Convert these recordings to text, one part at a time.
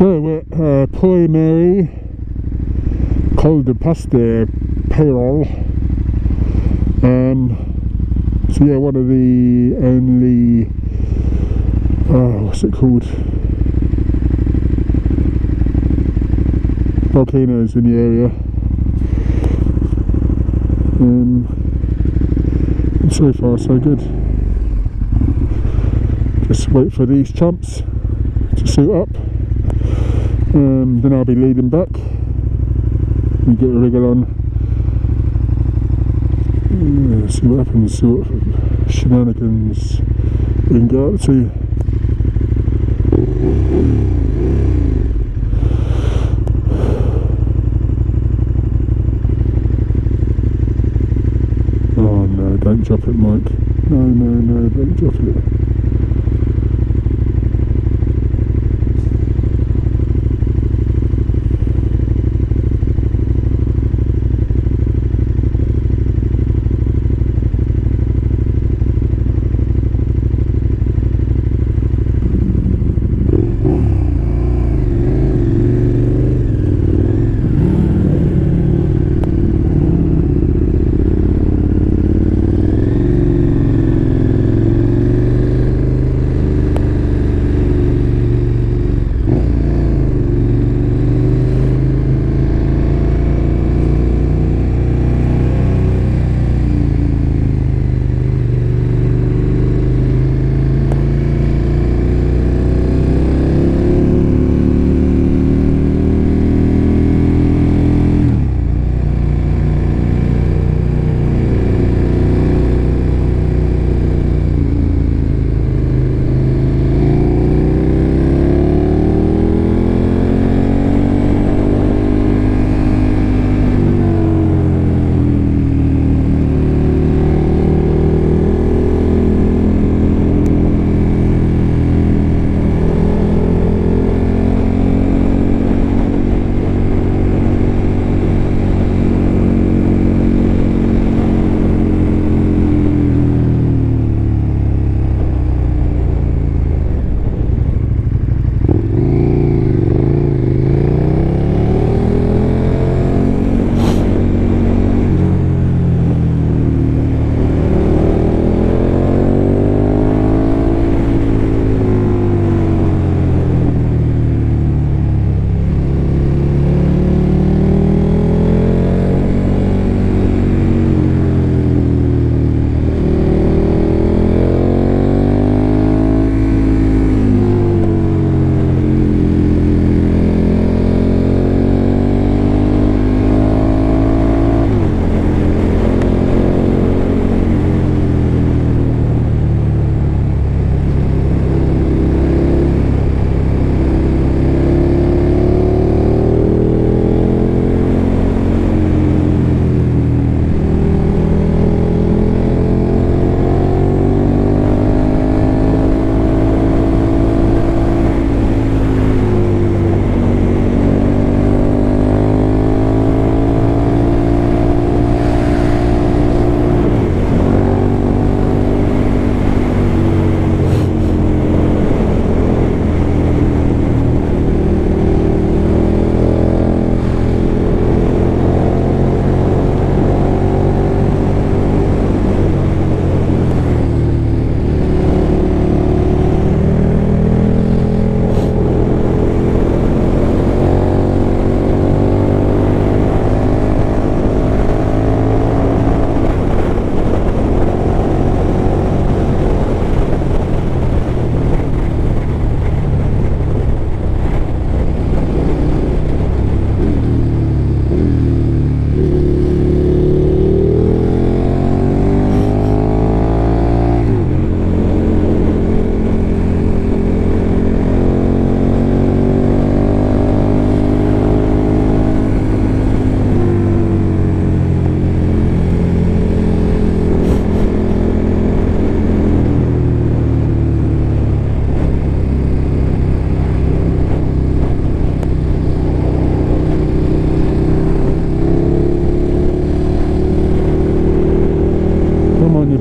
So we're at uh, Puy Mary, Col de Paste Payroll. Um, so yeah, one of the only, uh, what's it called? Volcanoes in the area. Um, so far so good. Just wait for these chumps to suit up. Um, then I'll be leading back. We get a wriggle on. Yeah, see what happens, see what shenanigans we can get up to. Oh no, don't drop it, Mike. No, no, no, don't drop it.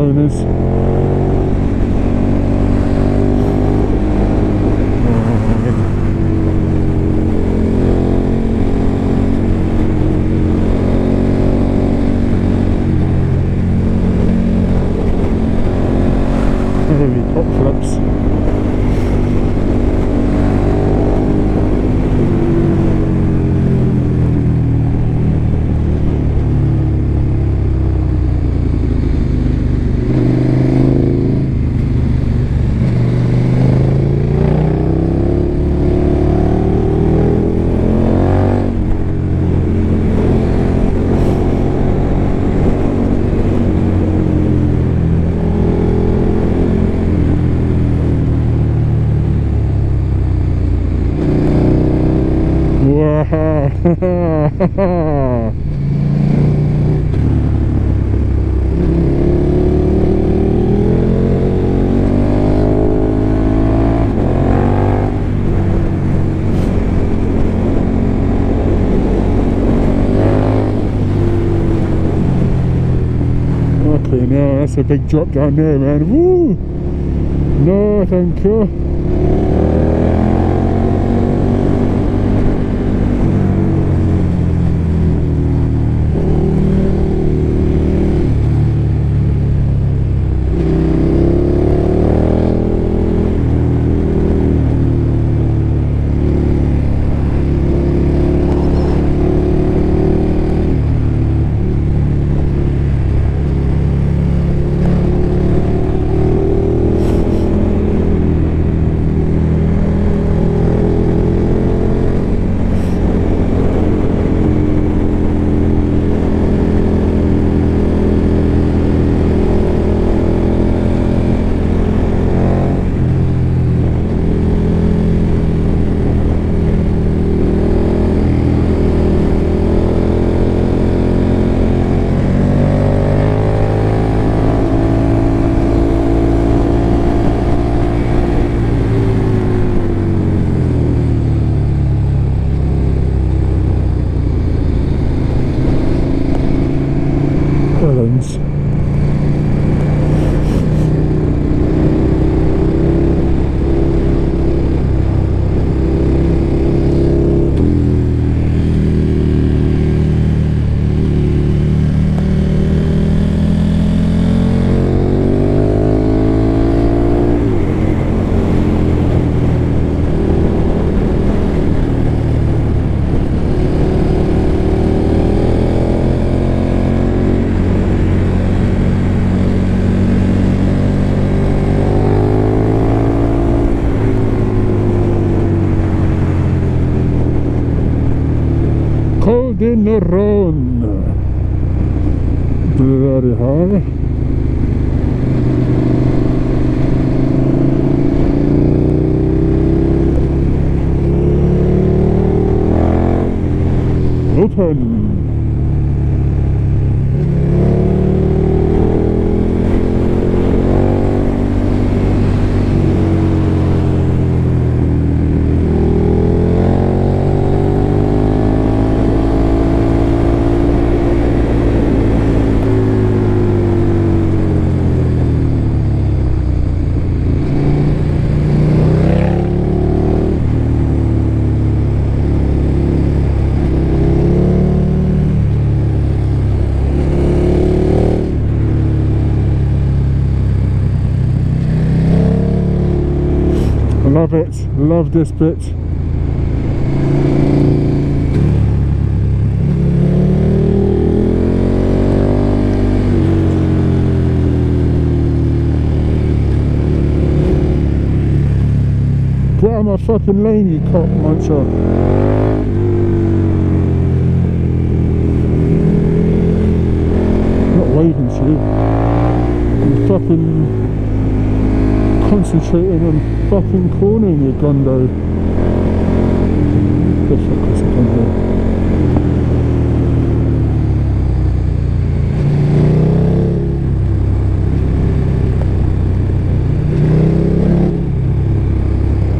owners Okay, now that's a big drop down there, man. Woo! No, thank you. Bloody hell. Open. Love this bit. Get out my fucking lane, you cock muncher. Not waving to you. Fucking concentrating on fucking cornering you fuck is it gondo?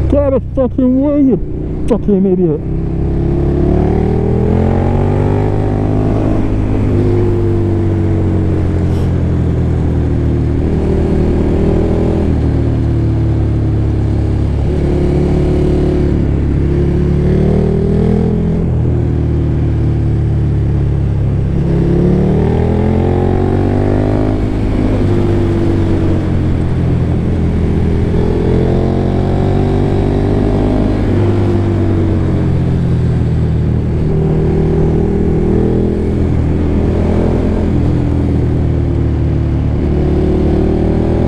Get out of fucking way, you fucking idiot.